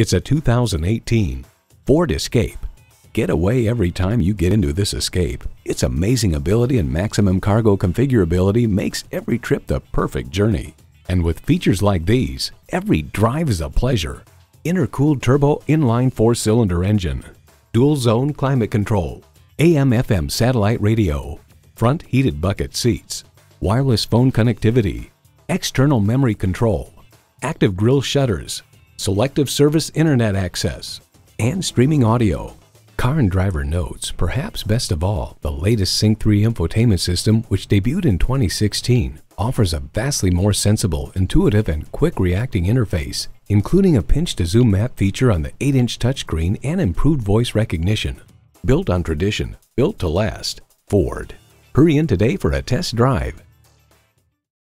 It's a 2018 Ford Escape. Get away every time you get into this Escape. Its amazing ability and maximum cargo configurability makes every trip the perfect journey. And with features like these, every drive is a pleasure. Intercooled turbo inline four-cylinder engine, dual zone climate control, AM FM satellite radio, front heated bucket seats, wireless phone connectivity, external memory control, active grille shutters, selective service internet access, and streaming audio. Car and Driver notes, perhaps best of all, the latest Sync 3 infotainment system, which debuted in 2016, offers a vastly more sensible, intuitive, and quick reacting interface, including a pinch to zoom map feature on the 8-inch touchscreen and improved voice recognition. Built on tradition, built to last, Ford. Hurry in today for a test drive.